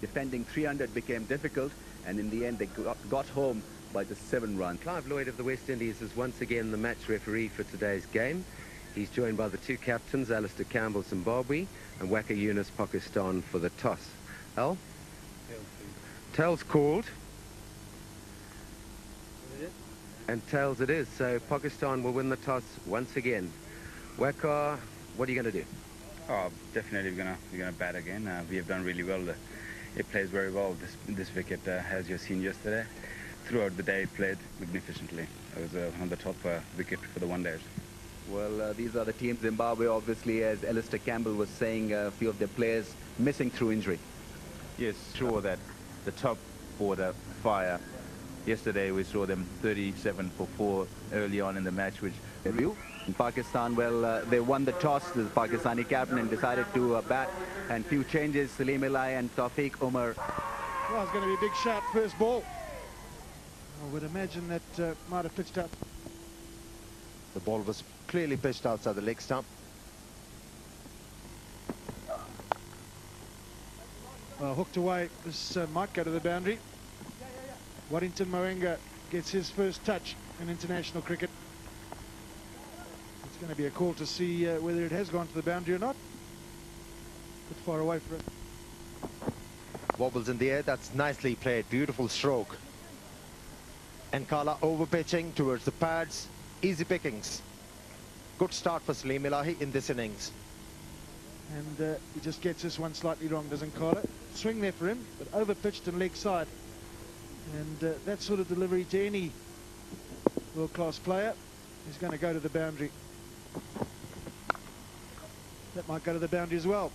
Defending 300 became difficult, and in the end they got, got home by the seven run. Clive Lloyd of the West Indies is once again the match referee for today's game. He's joined by the two captains, Alistair Campbell, Zimbabwe, and Waqar Younis, Pakistan, for the toss. Al? Tails called. And tails it is. So Pakistan will win the toss once again. Waqar, what are you going to do? Oh, definitely we're gonna we're gonna bat again. Uh, we have done really well. It plays very well. This this wicket, uh, as you've seen yesterday, throughout the day it played magnificently. It was uh, on the top uh, wicket for the one days. Well, uh, these are the teams. Zimbabwe, obviously, as Alistair Campbell was saying, a few of their players missing through injury. Yes, sure that the top order fire. Yesterday we saw them 37 for 4 early on in the match, which review. In Pakistan, well, uh, they won the toss, the Pakistani captain, and decided to uh, bat. And few changes, Saleem Elahi and Taufiq Umar. Well, it's going to be a big shot first ball. I would imagine that uh, might have pitched up. The ball was clearly pitched outside the leg stump. Well, hooked away. This uh, might go to the boundary. Waddington Mwayenga gets his first touch in international cricket. It's going to be a call to see uh, whether it has gone to the boundary or not. Bit far away for it. Wobbles in the air. That's nicely played. Beautiful stroke. And Kala over pitching towards the pads. Easy pickings. Good start for Saleem Elahi in this innings. And uh, he just gets this one slightly wrong, doesn't Carla? Swing there for him, but over pitched and leg side. And uh, that sort of delivery to any world-class player is going to go to the boundary. Might go to the boundary as well.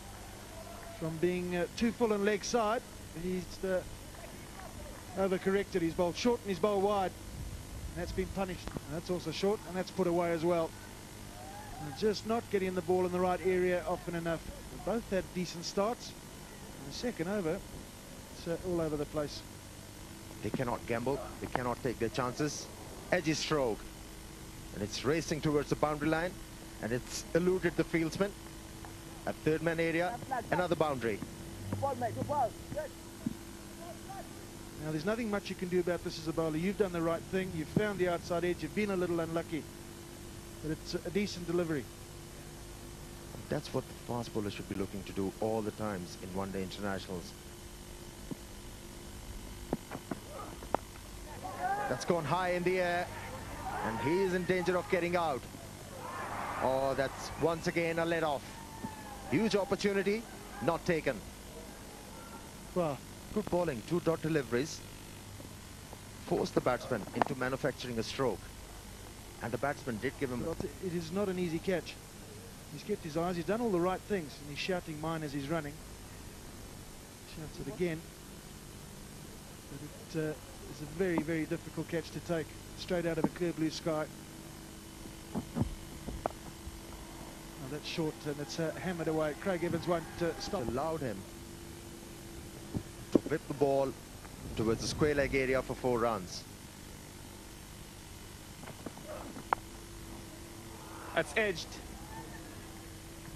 From being uh, too full and leg side, he's uh, over-corrected. He's bowled short and he's bowled wide. And that's been punished. And that's also short and that's put away as well. And just not getting the ball in the right area often enough. They both had decent starts. In the second over, it's uh, all over the place. They cannot gamble. They cannot take their chances. Edgy stroke. And it's racing towards the boundary line. And it's eluded the fieldsman. At third man area, another boundary. Now, there's nothing much you can do about this as a bowler. You've done the right thing. You've found the outside edge. You've been a little unlucky. But it's a decent delivery. That's what the fast bowler should be looking to do all the times in one-day internationals. That's gone high in the air. And he is in danger of getting out. Oh, that's once again a let-off. Huge opportunity, not taken. Well, good bowling, two dot deliveries. Forced the batsman into manufacturing a stroke. And the batsman did give him... It is not an easy catch. He's kept his eyes, he's done all the right things, and he's shouting mine as he's running. Shouts it again. But it uh, is a very, very difficult catch to take, straight out of a clear blue sky. That's short, and it's uh, hammered away. Craig Evans won't uh, stop. Allowed him to whip the ball towards the square leg area for four runs. That's edged.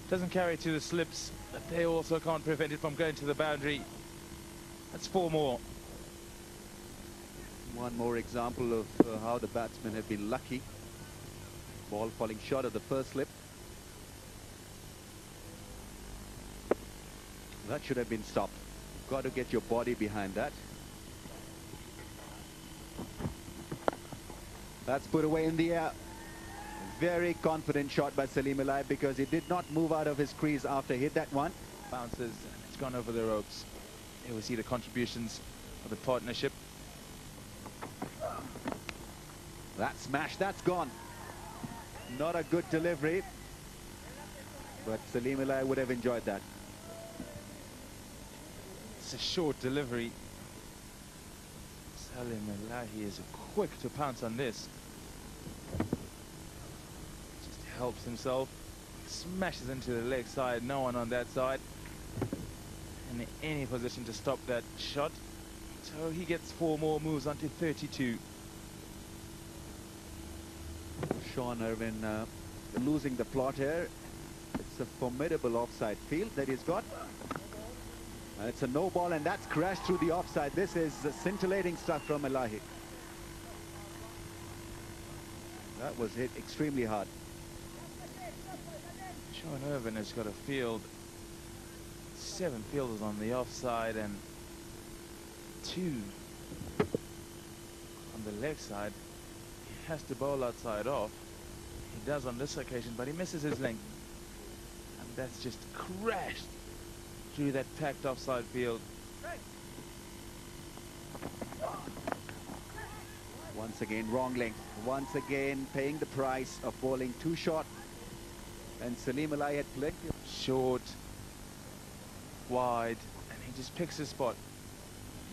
Doesn't carry to the slips, but they also can't prevent it from going to the boundary. That's four more. One more example of uh, how the batsmen have been lucky. Ball falling short of the first slip. That should have been stopped. Got to get your body behind that. That's put away in the air. Very confident shot by Saleem Elahi because he did not move out of his crease after he hit that one. Bounces and it's gone over the ropes. Here we see the contributions of the partnership. That smash, that's gone. Not a good delivery. But Saleem Elahi would have enjoyed that. It's a short delivery. Saleem Elahi is quick to pounce on this. Just helps himself. Smashes into the leg side. No one on that side. In any position to stop that shot. So he gets four more moves onto 32. Sean Ervine uh, losing the plot here. It's a formidable offside field that he's got. And it's a no ball, and that's crashed through the offside. This is scintillating stuff from Elahi. That was hit extremely hard. Sean Ervine has got a field, seven fielders on the offside and two on the leg side. He has to bowl outside off. He does on this occasion, but he misses his length. And that's just crashed through that packed offside field. Once again, wrong length. Once again, paying the price of bowling too short. And Saleem Elahi had plenty of Short, wide, and he just picks his spot.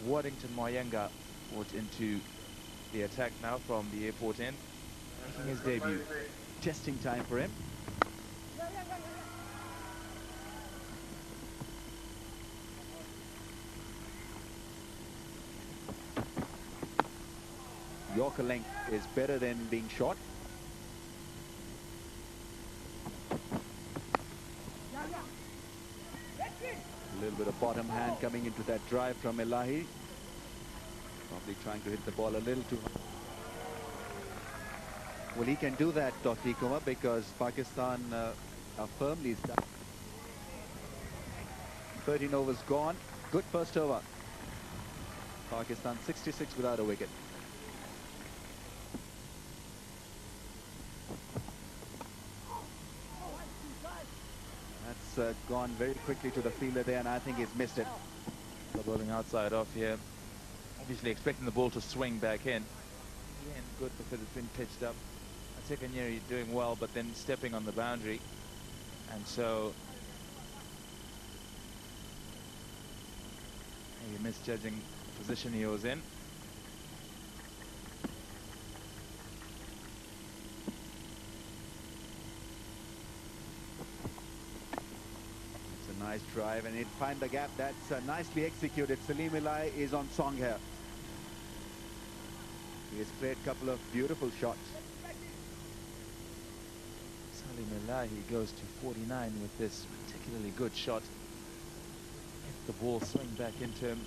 Waddington Mwayenga brought into the attack now from the airport end, making his debut. testing time for him. Yorker length is better than being shot. A little bit of bottom hand coming into that drive from Elahi. Probably trying to hit the ball a little too hard. Well, he can do that, Tawfiq because Pakistan uh, are firmly stuck. 13 overs gone. Good first over. Pakistan 66 without a wicket. That's uh, gone very quickly to the fielder there, and I think he's missed it. The bowling outside off here. Obviously expecting the ball to swing back in. Again, good because it's been pitched up. Matsikenyeri doing well, but then stepping on the boundary. And so misjudging position he was in. It's a nice drive, and he'd find the gap. That's uh, nicely executed. Saleem Elahi is on song here. He has played a couple of beautiful shots. Saleem Elahi goes to 49 with this particularly good shot. If the ball swing back into him,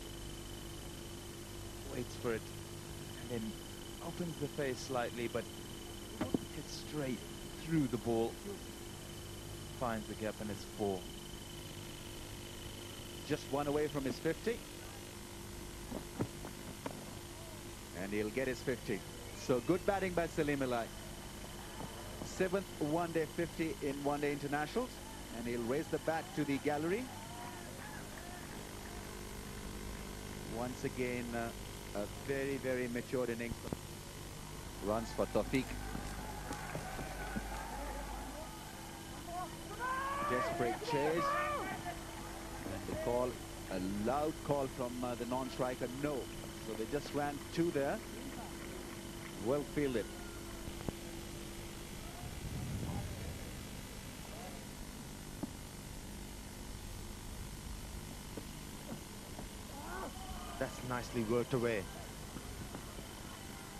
waits for it, and then opens the face slightly, but hits straight through the ball. Finds the gap and it's four. Just one away from his 50. And he'll get his 50. So good batting by Saleem Elahi. Seventh one-day 50 in one-day internationals. And he'll raise the bat to the gallery. Once again, uh, a very, very matured innings. Runs for Tawfiq. Desperate chase. And the call, a loud call from uh, the non-striker, no. So they just ran two there. Well fielded. That's nicely worked away.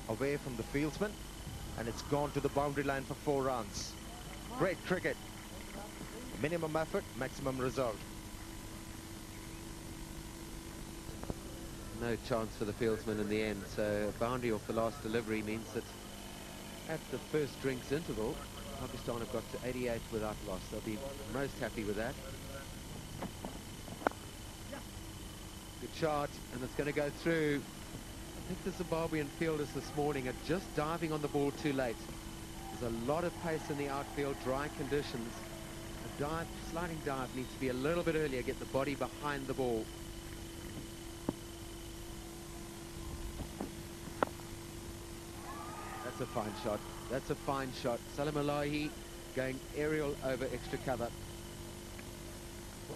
Away from the fieldsman. And it's gone to the boundary line for four runs. Great cricket. Minimum effort, maximum result. No chance for the fieldsman in the end. So a boundary off the last delivery means that at the first drinks interval, Pakistan have got to 88 without loss. They'll be most happy with that. Good shot, and it's going to go through. I think the Zimbabwean fielders this morning are just diving on the ball too late. There's a lot of pace in the outfield, dry conditions. A dive, sliding dive needs to be a little bit earlier, get the body behind the ball. That's a fine shot. That's a fine shot. Saleem Elahi going aerial over extra cover.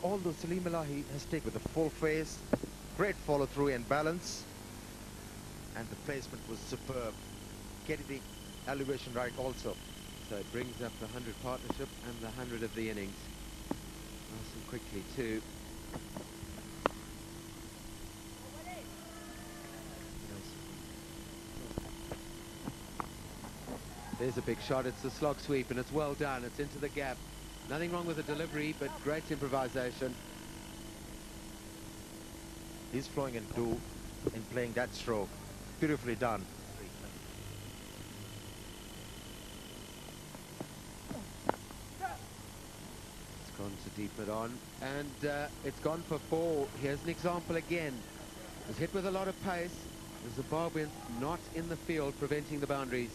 Although Saleem Elahi has taken with a full face, great follow through and balance. And the placement was superb. Getting the elevation right also. So it brings up the 100 partnership and the 100 of the innings. Nice and quickly too. There's a big shot. It's a slog sweep and it's well done. It's into the gap. Nothing wrong with the delivery, but great improvisation. He's flowing into and playing that stroke. Beautifully done. It's gone to deep it on, and uh, it's gone for four. Here's an example again. It was hit with a lot of pace. The Zimbabwean not in the field, preventing the boundaries.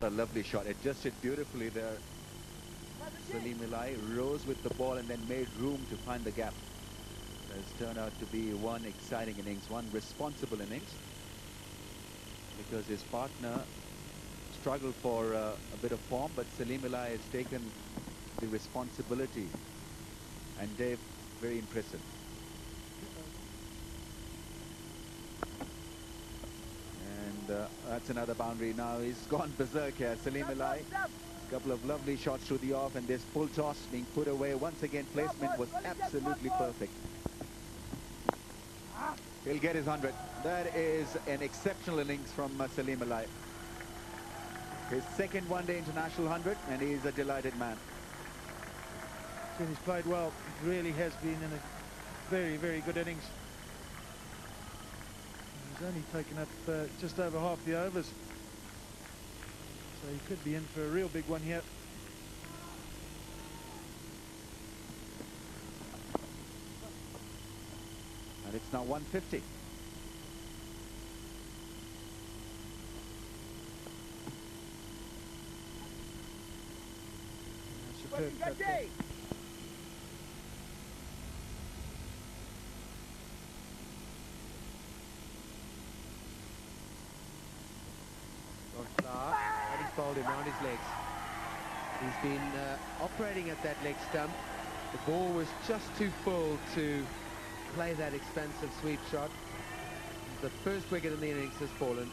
A lovely shot. It just hit beautifully there. Saleem Elahi rose with the ball and then made room to find the gap. It has turned out to be one exciting innings, one responsible innings. Because his partner struggled for uh, a bit of form, but Saleem Elahi has taken the responsibility. And Dave, very impressive. And uh, that's another boundary now. He's gone berserk here. Saleem Elahi. Couple of lovely shots through the off and this full toss being put away. Once again, placement was absolutely perfect. He'll get his 100. That is an exceptional innings from uh, Saleem Elahi. His second one-day international 100 and he's a delighted man. And he's played well. Really has been in a very, very good innings. He's only taken up uh, just over half the overs. So he could be in for a real big one here. And it's now 150. Superb cut there. Grant Flower, and he's bowled him round his legs. He's been uh, operating at that leg stump. The ball was just too full to play that expansive sweep shot. The first wicket in the innings has fallen.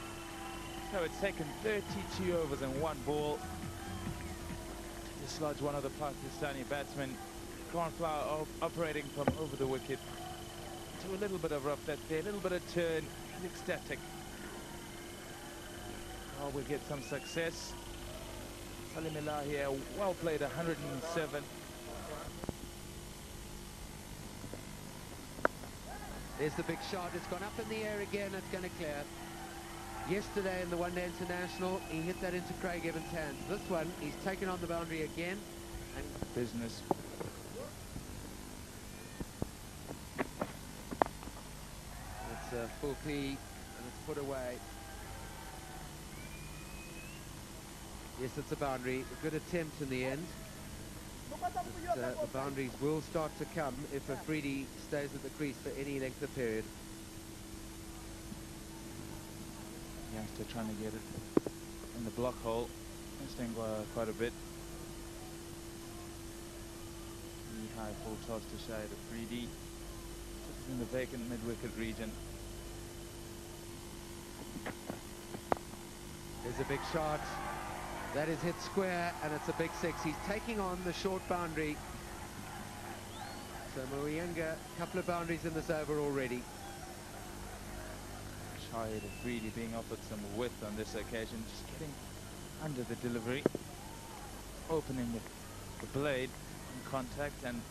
So it's taken 32 overs and one ball dislodge one of the Pakistani batsmen. Grant Flower op operating from over the wicket to a little bit of rough left there, a little bit of turn, he's ecstatic. Oh, we'll get some success. Saleem Elahi here, well played, 107. There's the big shot. It's gone up in the air again. It's going to clear. Yesterday in the One Day International, he hit that into Craig Evans' hands. This one, he's taken on the boundary again. And Business. it's a full P, and it's put away. Yes, it's a boundary. A good attempt in the end. But, uh, the boundaries will start to come if Afridi stays at the crease for any length of period. Youngster trying to get it in the block hole. Missing uh, quite a bit. Knee high full toss to Shahid Afridi. Just in the vacant mid-wicket region. There's a big shot. That is hit square, and it's a big six. He's taking on the short boundary. So Mwayenga, a couple of boundaries in this over already. Tired of really being offered some width on this occasion. Just getting under the delivery. Opening the, the blade in contact and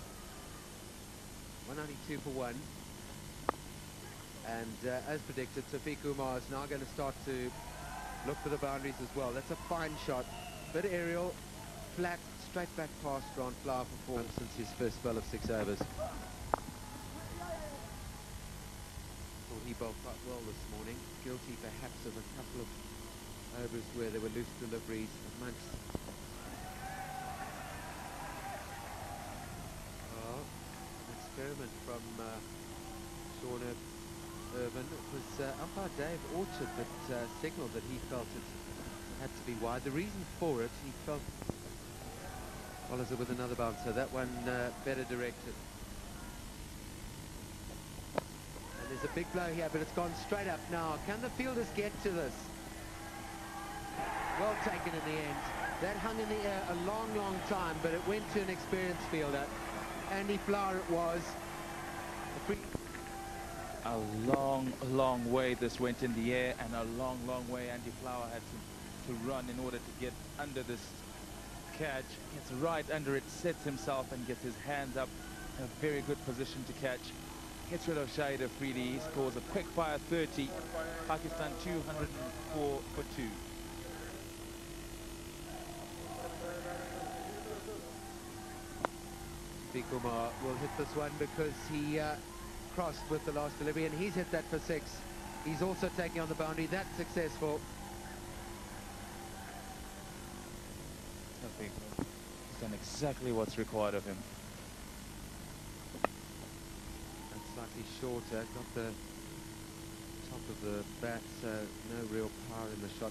192 for one. And uh, as predicted, Taufiq Umar is now going to start to look for the boundaries as well. That's a fine shot. Bit aerial, flat, straight back past Grant Flower for four since his first spell of six overs. Thought he bowled quite well this morning. Guilty perhaps of a couple of overs where there were loose deliveries amongst Well, an experiment from uh, Ervine. It was uh, umpire Dave Orchard that uh, signalled that he felt it had to be wide. The reason for it, he felt, well, follows it with another bouncer. That one uh, better directed. And there's a big blow here, but it's gone straight up now. Can the fielders get to this? Well taken in the end. That hung in the air a long, long time, but it went to an experienced fielder. Andy Flower it was. A long, long way this went in the air and a long, long way Andy Flower had to, to run in order to get under this catch. Gets right under it, sets himself and gets his hands up a very good position to catch. Gets rid of Shahid Afridi. He scores a quick fire 30. Pakistan 204 for 2. Kumar will hit this one because he uh, crossed with the last delivery and he's hit that for six. He's also taking on the boundary. That's successful. He's done exactly what's required of him. And slightly shorter, got the top of the bat, so no real power in the shot.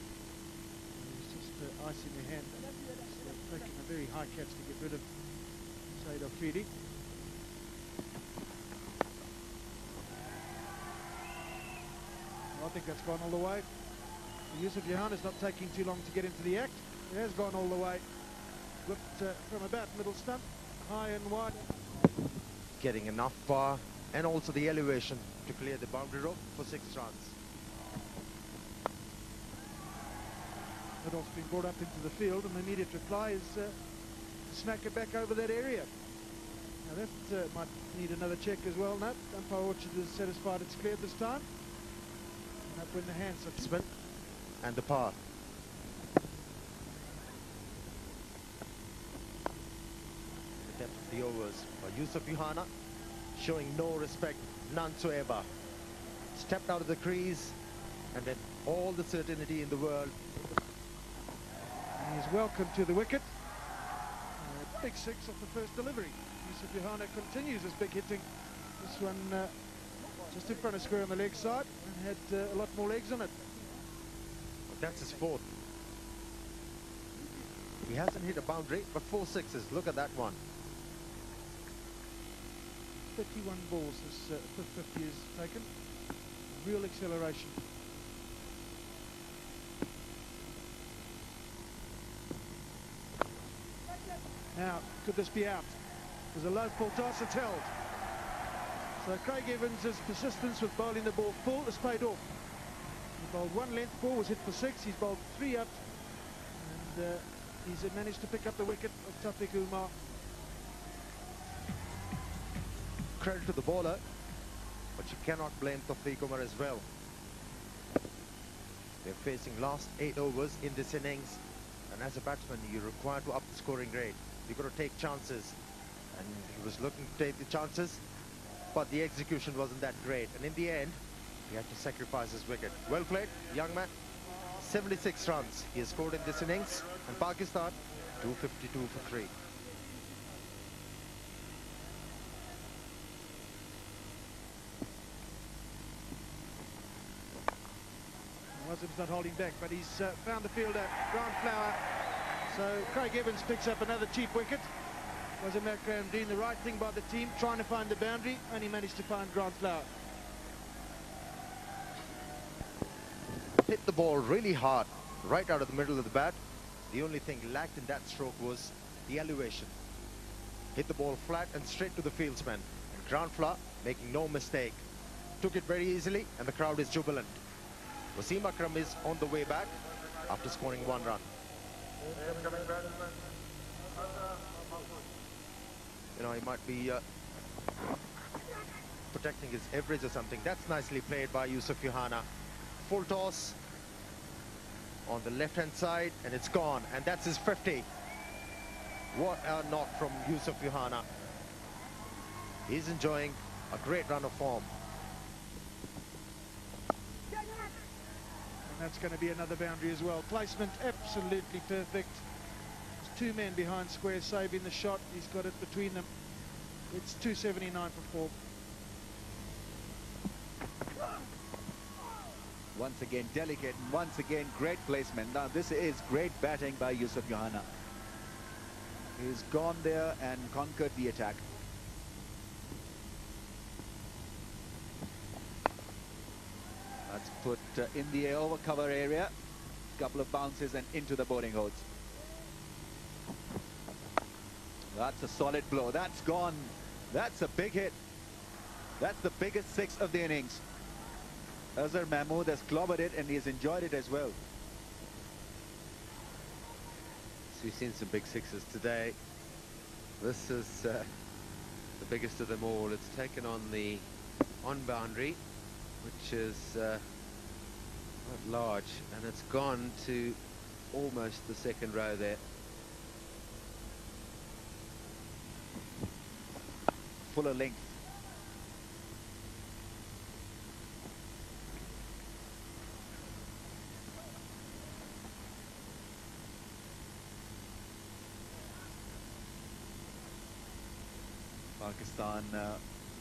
He's just uh, in the hand. He's taking a very high catch to get rid of Shahid Afridi. I think that's gone all the way. Yusuf Yohana is not taking too long to get into the act. It has gone all the way. Whipped uh, from about middle stump, high and wide. Getting enough bar and also the elevation to clear the boundary rope for six runs. Middle's been brought up into the field and the immediate reply is uh, to smack it back over that area. Now that uh, might need another check as well. No, umpire Orchard is satisfied it's cleared this time. Up in the hands of Spin and the par. The depth of the overs by Yusuf Yohana showing no respect, none whatsoever. Stepped out of the crease and then all the certainty in the world. He's welcome to the wicket. Uh, big six off the first delivery. Yusuf Yohana continues his big hitting. This one uh, just in front of square on the leg side and had uh, a lot more legs on it. That's his fourth. He hasn't hit a boundary, but four sixes. Look at that one. 31 balls this uh, fifth 50 has taken. Real acceleration. Now, could this be out? There's a low toss, it's held. So Craig Evans' persistence with bowling the ball full has paid off. He bowled one length ball, was hit for six. He's bowled three up. And uh, he's managed to pick up the wicket of Taufik Umar. Credit to the bowler, but you cannot blame Taufik Umar as well. They're facing last eight overs in this innings. And as a batsman, you're required to up the scoring rate. You've got to take chances. And he was looking to take the chances, but the execution wasn't that great. And in the end, he had to sacrifice his wicket. Well played, young man. 76 runs he has scored in this innings. And Pakistan, 252 for three. Wasim's not holding back, but he's uh, found the fielder, Grant Flower. So Craig Evans picks up another cheap wicket. Wasim Akram doing the right thing by the team, trying to find the boundary, and he managed to find Grant Flower. hit the ball really hard, right out of the middle of the bat. The only thing lacked in that stroke was the elevation. Hit the ball flat and straight to the fieldsman. And Grant Flower, making no mistake, took it very easily, and the crowd is jubilant. Wasim Akram is on the way back after scoring one run. You know, he might be uh, protecting his average or something. That's nicely played by Yusuf Yohana. Full toss on the left-hand side, and it's gone. And that's his 50. What a knock from Yusuf Yohana. He's enjoying a great run of form. And that's going to be another boundary as well. Placement absolutely perfect. Two men behind square saving the shot. He's got it between them. It's 279 for four. Once again, delicate. and Once again, great placement. Now, this is great batting by Yusuf Yohana. He's gone there and conquered the attack. That's put uh, in the over cover area. Couple of bounces and into the boarding holes. That's a solid blow. That's gone. That's a big hit. That's the biggest six of the innings. Azhar Mahmood has clobbered it and he's enjoyed it as well. So we've seen some big sixes today. This is uh, the biggest of them all. It's taken on the on boundary, which is uh, quite large, and it's gone to almost the second row there. Fuller length. Pakistan uh,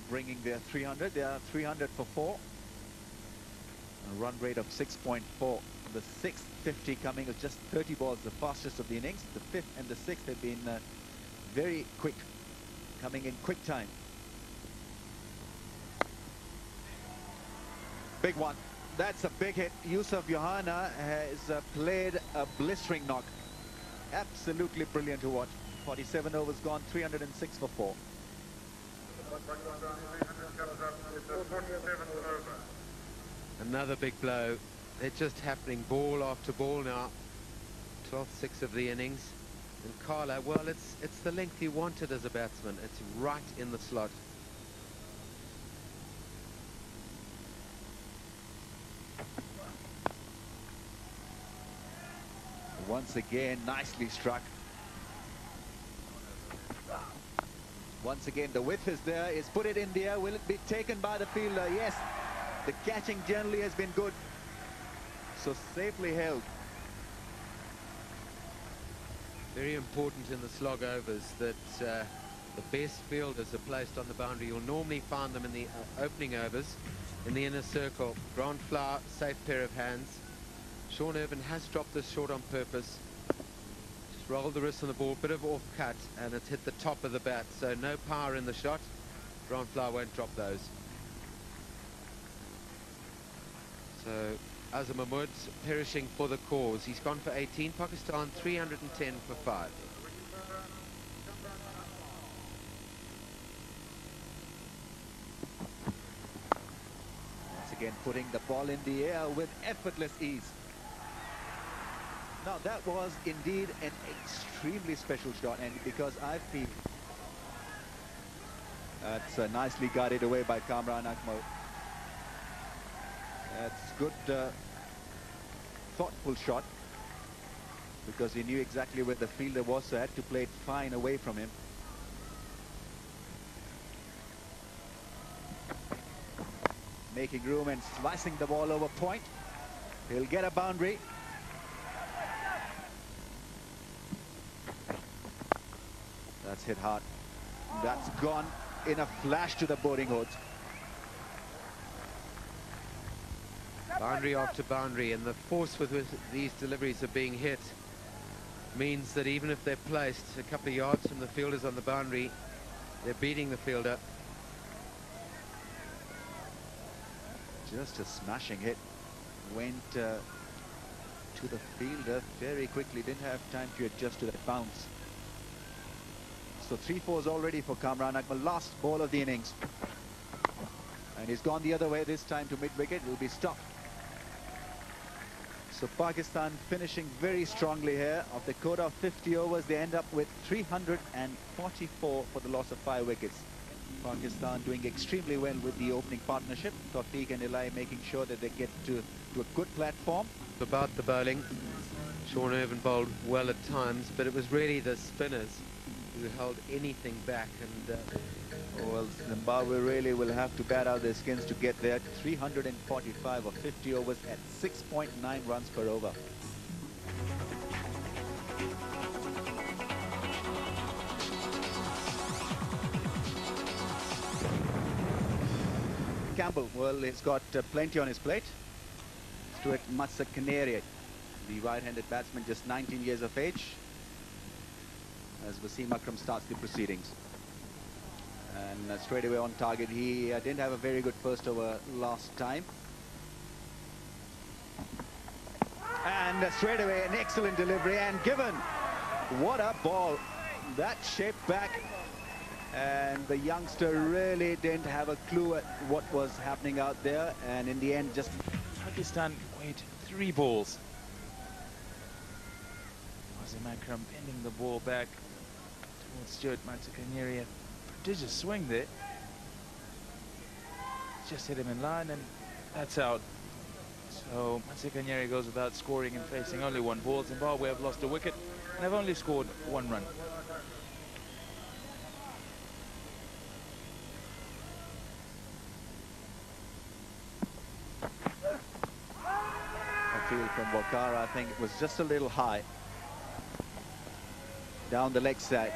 bringing their 300. They are 300 for four. A run rate of 6.4. The sixth 50 coming with just 30 balls, the fastest of the innings. The fifth and the sixth have been uh, very quick, coming in quick time. Big one. That's a big hit. Yusuf Yohana has uh, played a blistering knock. Absolutely brilliant to watch. 47 overs gone, 306 for four. Another big blow. They're just happening ball after ball now. 12th six of the innings. And Carla, well, it's it's the length he wanted as a batsman. It's right in the slot. Once again, nicely struck. Once again, the width is there. Is put it in the air. Will it be taken by the fielder? Yes. The catching generally has been good. So safely held. Very important in the slog overs that uh, the best fielders are placed on the boundary. You'll normally find them in the uh, opening overs in the inner circle. Grant Flower, safe pair of hands. Sean Ervine has dropped this short on purpose. Just rolled the wrist on the ball, bit of off cut, and it's hit the top of the bat. So no power in the shot. Grant Flower won't drop those. So Azhar Mahmood perishing for the cause. He's gone for 18. Pakistan 310 for 5. Once again, putting the ball in the air with effortless ease. Now that was indeed an extremely special shot and because I feel that's uh, nicely guarded away by Kamran Akmal. That's good uh, thoughtful shot because he knew exactly where the fielder was so had to play it fine away from him. Making room and slicing the ball over point. He'll get a boundary. That's hit hard. That's gone in a flash to the boarding hoods. Boundary after boundary, and the force with which these deliveries are being hit means that even if they're placed a couple of yards from the fielders on the boundary, they're beating the fielder. Just a smashing hit. Went uh, to the fielder very quickly. Didn't have time to adjust to that bounce. So three fours already for Kamran Akmal. Last ball of the innings. And he's gone the other way this time to mid-wicket. Will be stopped. So Pakistan finishing very strongly here. Of the quota of 50 overs, they end up with 344 for the loss of five wickets. Pakistan doing extremely well with the opening partnership. Tawfiq and Elahi making sure that they get to, to a good platform. About the bowling, Sean Ervine bowled well at times, but it was really the spinners who held anything back. And uh, well, Zimbabwe really will have to bat out their skins to get there. 345 or 50 overs at 6.9 runs per over. Campbell, well, he's got uh, plenty on his plate. Stuart Matsikenyeri, the right-handed batsman, just 19 years of age, as Wasim Akram starts the proceedings. And uh, straight away on target, he uh, didn't have a very good first over last time. And uh, straight away, an excellent delivery. And given, what a ball. That shaped back. And the youngster really didn't have a clue at what was happening out there. And in the end, just... Pakistan wait three balls. Wasim Akram bending the ball back Stuart Matsikenyeri prodigious swing there. Just hit him in line and that's out. So Matsikenyeri goes without scoring and facing only one ball. Zimbabwe have lost a wicket and have only scored one run. A field from Wakara, I think it was just a little high. Down the leg side.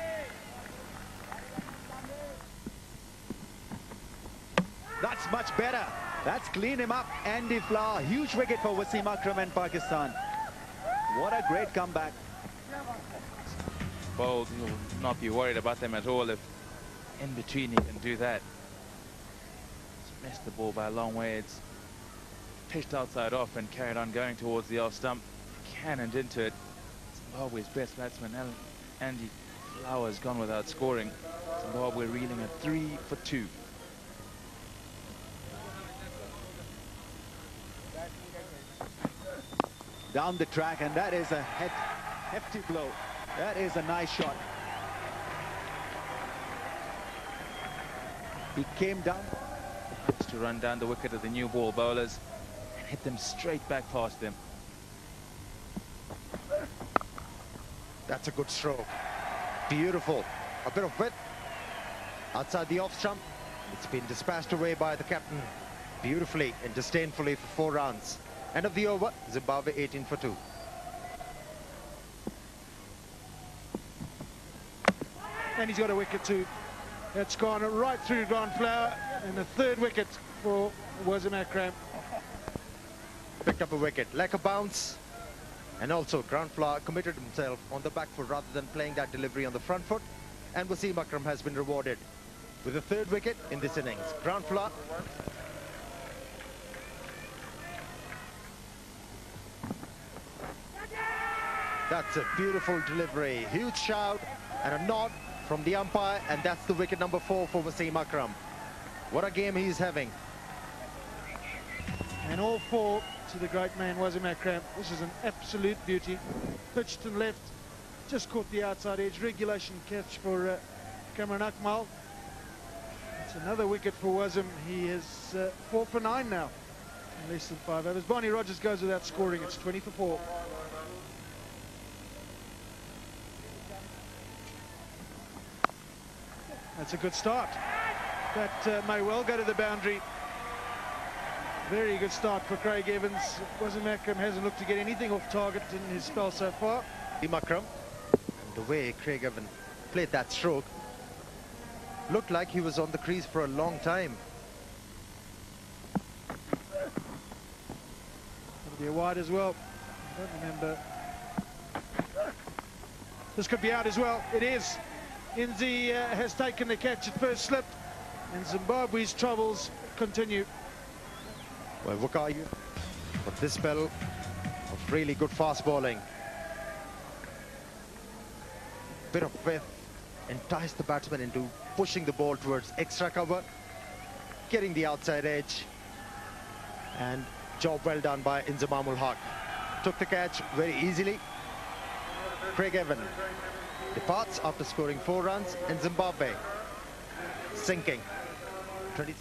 That's much better. That's clean him up. Andy Flower, huge wicket for Wasim Akram and Pakistan. What a great comeback. Bowled, you'll not be worried about them at all if in between he can do that. Just missed the ball by a long way. It's pitched outside off and carried on going towards the off stump. Cannoned into it. Zimbabwe's best batsman, Andy Flower's gone without scoring. Zimbabwe reeling at three for two. Down the track, and that is a hef hefty blow. That is a nice shot. He came down. to run down the wicket of the new ball bowlers and hit them straight back past them. That's a good stroke. Beautiful. A bit of width. Outside the off stump. It's been dispatched away by the captain beautifully and disdainfully for four runs. End of the over, Zimbabwe 18 for 2. And he's got a wicket too. That's gone right through Grant Flower. And the third wicket for Wasim Akram. Picked up a wicket. Like a bounce. And also, Grant Flower committed himself on the back foot rather than playing that delivery on the front foot. And Wasim Akram has been rewarded with the third wicket in this innings. Grant Flower That's a beautiful delivery. Huge shout and a nod from the umpire. And that's the wicket number four for Wasim Akram. What a game he's having. And all four to the great man Wasim Akram. This is an absolute beauty. Pitched and left. Just caught the outside edge. Regulation catch for uh, Kamran Akmal. It's another wicket for Wasim. He is uh, four for nine now. In less than five overs. Barney Rogers goes without scoring. It's 20 for four. That's a good start. That uh, may well go to the boundary. Very good start for Craig Evans. Wasim Akram hasn't looked to get anything off target in his spell so far. And the way Craig Evans played that stroke, looked like he was on the crease for a long time. It'll be a wide as well. I don't remember. This could be out as well. It is. Inzi uh, has taken the catch at first slip, and Zimbabwe's troubles continue. Well, Wakayu, but this spell of really good fast bowling. Bit of width, enticed the batsman into pushing the ball towards extra cover, getting the outside edge, and job well done by Inzamamul Haq. Took the catch very easily. Craig Evan departs after scoring four runs and Zimbabwe sinking. 20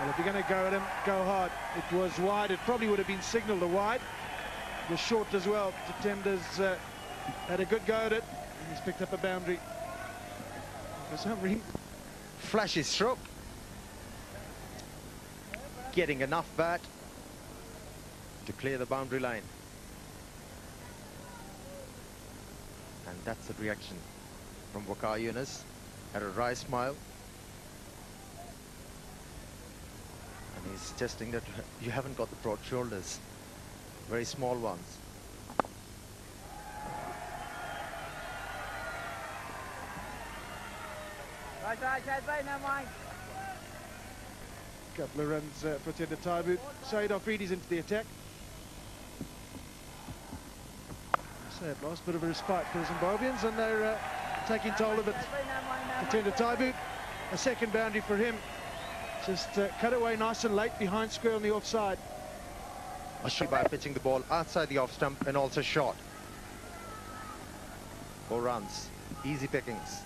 Well, if you're going to go at him, go hard. It was wide. It probably would have been signalled a wide. The short as well. Defenders uh, had a good go at it. And he's picked up a boundary. For some reason. Flashy stroke getting enough bat to clear the boundary line. And that's the reaction from Waqar Younis. Had a wry smile. And he's suggesting that you haven't got the broad shoulders. Very small ones. Right, right, right, right, mine couple of runs uh, for Tatenda Taibu. Shahid Afridi's into the attack. So at last bit of a respite for the Zimbabweans and they're uh, taking toll of it. For Tatenda Taibu, a second boundary for him. Just uh, cut away nice and late behind square on the offside. Ashiba pitching the ball outside the off stump and also short. Four runs. Easy pickings.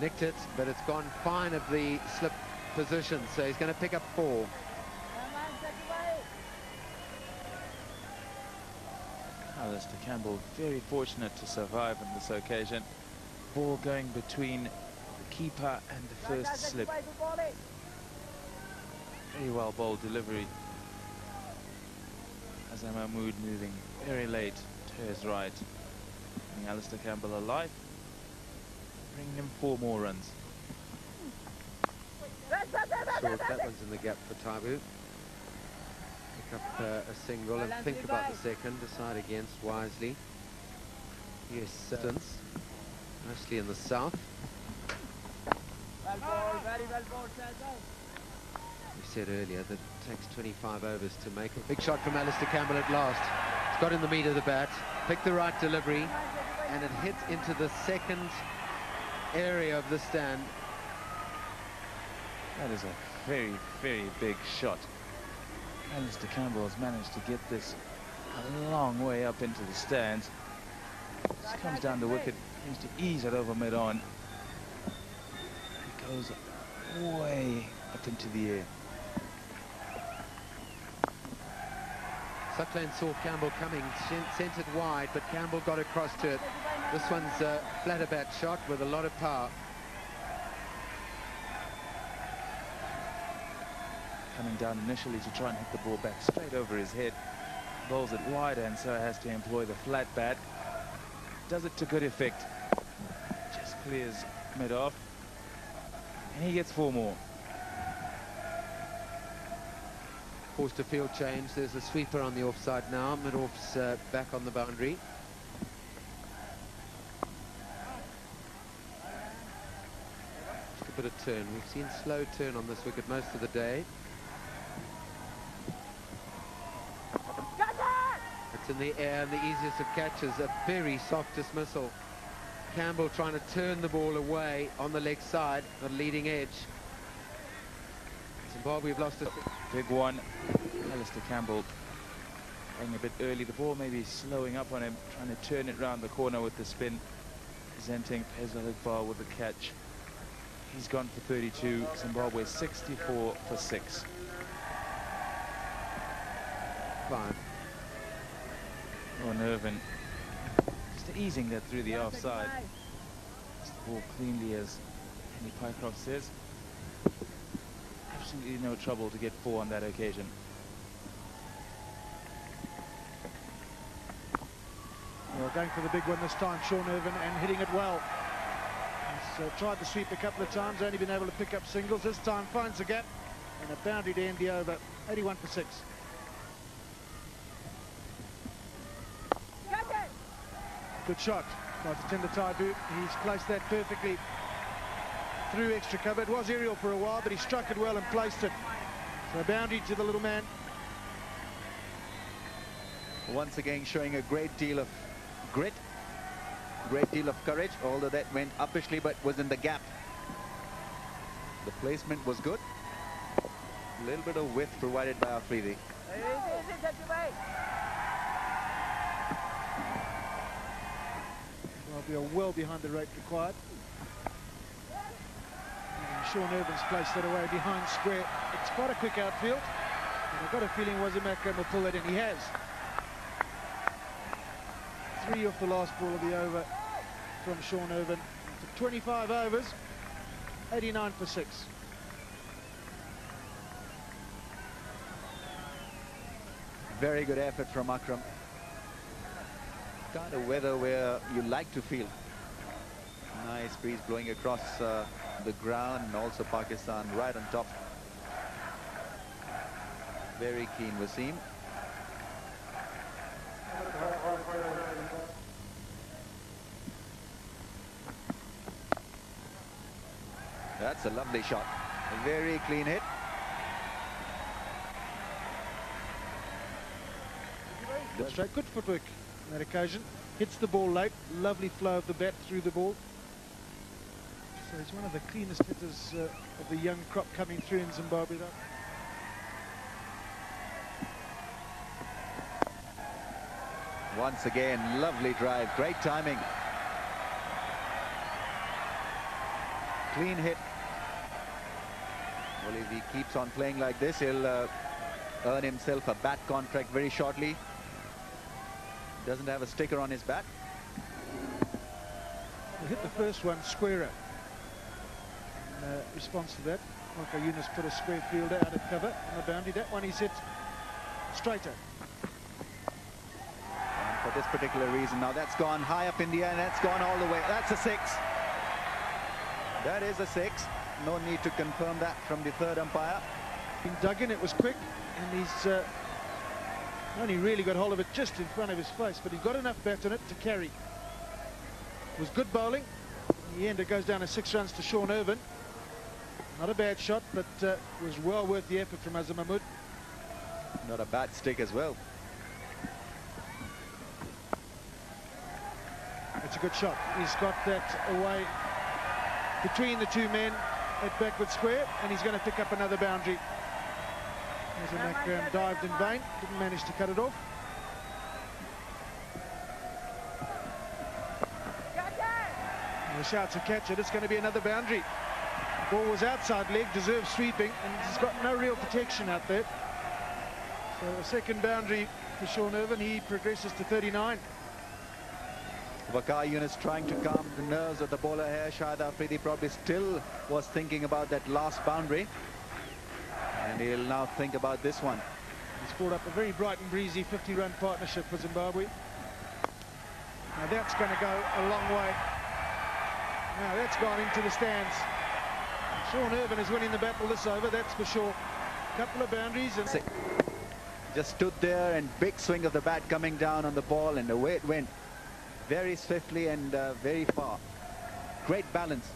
Nicked it, but it's gone fine of the slip position, so he's going to pick up four. Alistair Campbell very fortunate to survive on this occasion. Ball going between the keeper and the first slip. Very well bowled delivery. Azhar Mahmood moving very late to his right. And Alistair Campbell alive. Bringing him four more runs. Short, that one's in the gap for Taibu. Pick up uh, a single and think about the second, decide against wisely. Yes, distance, mostly in the south. We said earlier that it takes 25 overs to make a big shot from Alistair Campbell at last. It's got in the meat of the bat, picked the right delivery, and it hit into the second area of the stand. That is a very, very big shot. Alistair Campbell has managed to get this a long way up into the stands. Just comes down the wicket, seems to ease it over mid-on. It goes way up into the air. Saqlain saw Campbell coming, sent it wide, but Campbell got across to it. This one's a flatter bat shot with a lot of power. Coming down initially to try and hit the ball back straight over his head. Bowls it wide and so has to employ the flat bat. Does it to good effect. Just clears mid off. And he gets four more. Forced a field change. There's a sweeper on the offside now. Mid-off's uh, back on the boundary. A turn. We've seen slow turn on this wicket most of the day. It's in the air and the easiest of catches. A very soft dismissal. Campbell trying to turn the ball away on the leg side, the leading edge. Zimbabwe have lost a big one. Alistair Campbell playing a bit early. The ball maybe slowing up on him, trying to turn it round the corner with the spin. Presenting Faisal Iqbal with the catch. He's gone for 32. Zimbabwe 64 for 6. Five. Oh, Nervin. Just easing that through the offside. Just the ball cleanly as Andy Pycroft says. Absolutely no trouble to get four on that occasion. Well, going for the big one this time, Sean Ervine, and hitting it well. Uh, tried the sweep a couple of times, only been able to pick up singles. This time finds a gap and a boundary to end over, 81 for 6. Good shot by Tatenda Taibu. He's placed that perfectly through extra cover. It was aerial for a while, but he struck it well and placed it. So boundary to the little man. Once again showing a great deal of grit, great deal of courage, although that went uppishly but was in the gap. The placement was good. A little bit of width provided by Afridi. Well, we are well behind the rate required. And Sean Ervine's placed that away behind square. It's quite a quick outfield. And I've got a feeling Wasim Akram will pull it in. He has. Three off the last ball of the over from Sean Ervine. For 25 overs, 89 for 6. Very good effort from Akram. Kind of weather where you like to feel. Nice breeze blowing across uh, the ground and also Pakistan right on top. Very keen Wasim. It's a lovely shot. A very clean hit. That's right. Good footwork on that occasion. Hits the ball late. Lovely flow of the bat through the ball. So he's one of the cleanest hitters uh, of the young crop coming through in Zimbabwe. Though. Once again, lovely drive, great timing. Clean hit if he keeps on playing like this, he'll uh, earn himself a bat contract very shortly. Doesn't have a sticker on his bat. He hit the first one squarer. In uh, response to that, Waqar Younis put a square fielder out of cover on the boundary. That one he's hit straighter. And for this particular reason, now that's gone high up in the air and that's gone all the way. That's a six. That is a six. No need to confirm that from the third umpire. Been dug in, it was quick, and he's uh, only really got hold of it just in front of his face, but he got enough bat on it to carry. It was good bowling. In the end, it goes down to six runs to Sean Ervine. Not a bad shot, but uh, was well worth the effort from Azhar Mahmood. Not a bad stick as well. It's a good shot. He's got that away between the two men at backward square, and he's going to pick up another boundary. As McGram dived in vain, didn't manage to cut it off. And the shouts of catch it, it's going to be another boundary. Ball was outside leg, deserves sweeping, and he's got no real protection out there. So a second boundary for Sean Ervine, he progresses to 39. Waqar Younis trying to calm the nerves of the bowler here. Shahid Afridi probably still was thinking about that last boundary. And he'll now think about this one. He's brought up a very bright and breezy 50-run partnership for Zimbabwe. Now that's going to go a long way. Now that's gone into the stands. Sean Ervine is winning the battle this over, that's for sure. Couple of boundaries and Just stood there and big swing of the bat coming down on the ball and the way it went very swiftly and uh, very far. Great balance.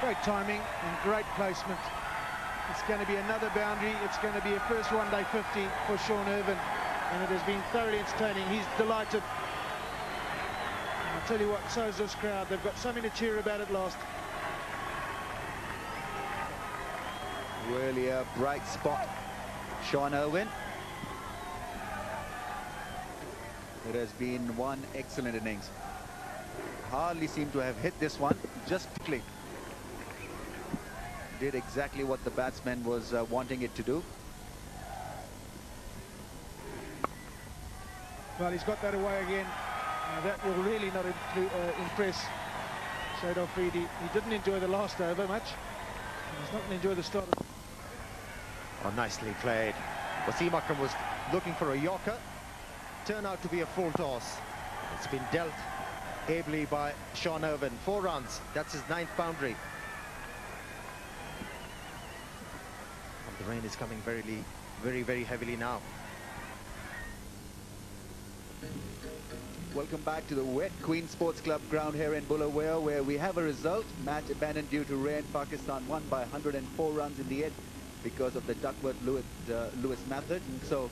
great timing and great placement. It's going to be another boundary. It's going to be a first one-day 50 for Sean Ervine. And it has been thoroughly entertaining. He's delighted. And I'll tell you what, so is this crowd. They've got something to cheer about at last. Really a bright spot. Sean Ervine. It has been one excellent innings. Hardly seemed to have hit this one, just quickly. Did exactly what the batsman was uh, wanting it to do. Well, he's got that away again. Now, that will really not uh, impress Shahid Afridi. He didn't enjoy the last over much. He's not going to enjoy the start. Of Oh, nicely played. Wasim Akram was looking for a Yorker. Turned out to be a full toss. It's been dealt ably by Sean Ervine. Four runs. That's his ninth boundary. The rain is coming very, very, very heavily now. Welcome back to the wet Queens Sports Club ground here in Bulawayo where we have a result. Match abandoned due to rain. Pakistan won by 104 runs in the end because of the Duckworth Lewis, uh, Lewis method. So